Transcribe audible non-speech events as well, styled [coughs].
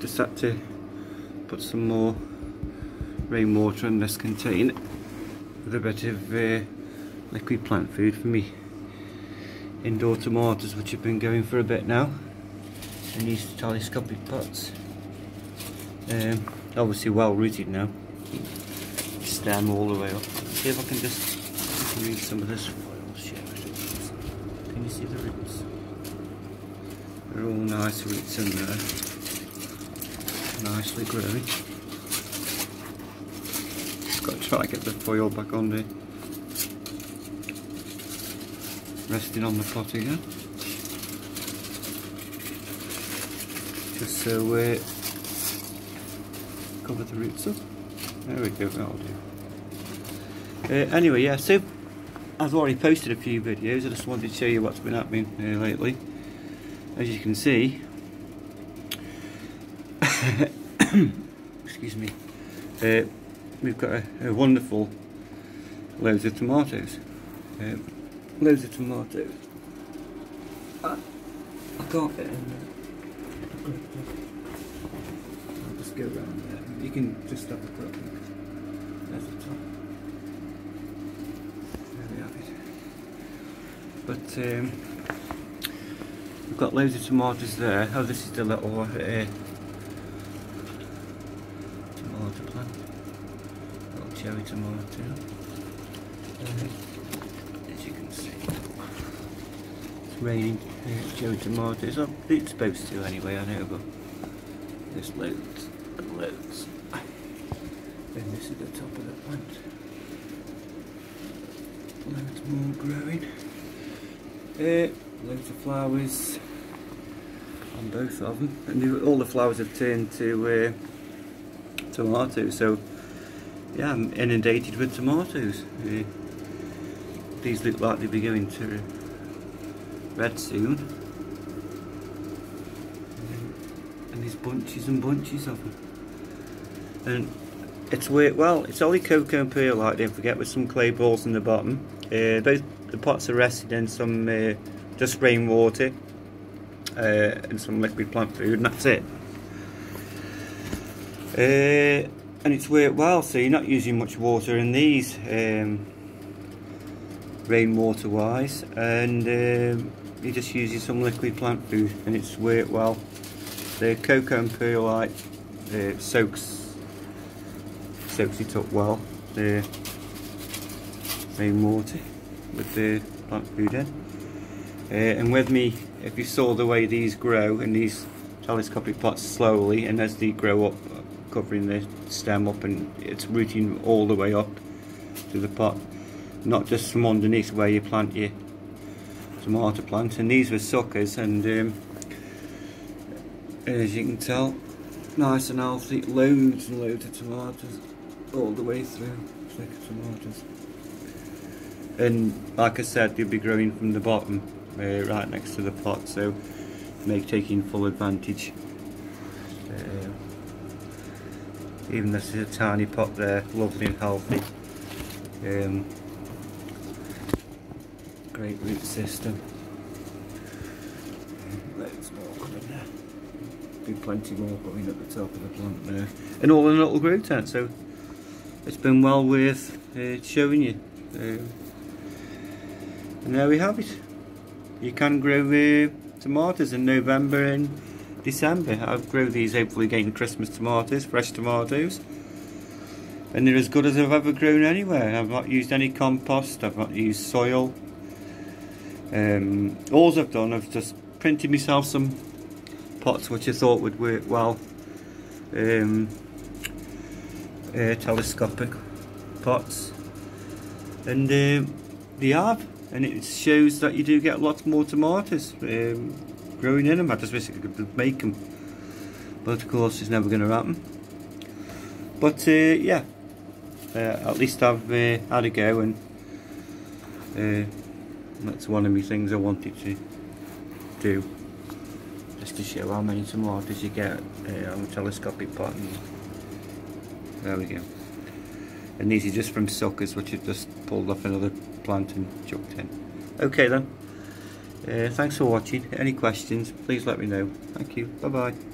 Just had to put some more rainwater in this container with a bit of uh, liquid plant food for me indoor tomatoes which have been going for a bit now in these telescopic pots. Um, obviously well rooted now. Stem all the way up. See if I can just remove some of this foil. Can you see the roots? They're all nice roots in there. Nicely growing. Just got to try to get the foil back on there. Resting on the pot again. Just so we cover the roots up. There we go, that'll do. Uh, anyway, yeah, so I've already posted a few videos. I just wanted to show you what's been happening uh, lately. As you can see, [coughs] excuse me, uh, we've got a, a, wonderful loads of tomatoes. Uh, loads of tomatoes. I, I can't get in there. I'll just go around there. You can just have a quick look. There's the top. There we have it. But um, we've got loads of tomatoes there. Oh, this is the little uh, tomato plant. Little cherry tomato. Uh, as you can see, it's raining uh, cherry tomatoes. Oh, it's supposed to anyway, I know, but there's loads and loads. And this is the top of the plant. Loads more growing. Uh, loads of flowers on both of them. And all the flowers have turned to uh, tomatoes, so yeah, I'm inundated with tomatoes. Uh, these look like they'll be going to red soon. And there's bunches and bunches of them. And it's worked well. It's only coco and perlite, don't forget, with some clay balls in the bottom. Uh, both the pots are rested in some uh, just rainwater uh, and some liquid plant food, and that's it. Uh, and it's worked well, so you're not using much water in these, um, rainwater wise, and um, you're just using some liquid plant food, and it's worked well. The coco and perlite uh, soaks soaks it up well. The rainwater with the plant food in. Uh, and with me, if you saw the way these grow in these telescopic pots slowly, and as they grow up, covering the stem up, and it's rooting all the way up to the pot, not just from underneath where you plant your tomato plant. And these were suckers, and um, as you can tell, nice and healthy, loads and loads of tomatoes all the way through. And like I said, they'll be growing from the bottom, uh, right next to the pot, so make taking full advantage. Uh, even this is a tiny pot there, lovely and healthy. Um, great root system. Loads more coming there. Be plenty more coming at the top of the plant there. And all in a little grow tent, so it's been well worth uh, showing you. Um, and there we have it. You can grow uh, tomatoes in November and December. I've grown these hopefully getting Christmas tomatoes, fresh tomatoes. And they're as good as I've ever grown anywhere. I've not used any compost, I've not used soil. Um, all I've done, I've just printed myself some pots which I thought would work well. Um, uh, telescopic pots. And um, they have and it shows that you do get lots more tomatoes um, growing in them. I just wish I could make them, but of course it's never going to happen. But uh, yeah, uh, at least I've uh, had a go, and uh, that's one of my things I wanted to do, just to show how many tomatoes you get uh, on a telescopic pot. There we go. And these are just from suckers, which have just pulled off another plant and chucked in. Okay then. Uh, thanks for watching. Any questions, please let me know. Thank you. Bye bye.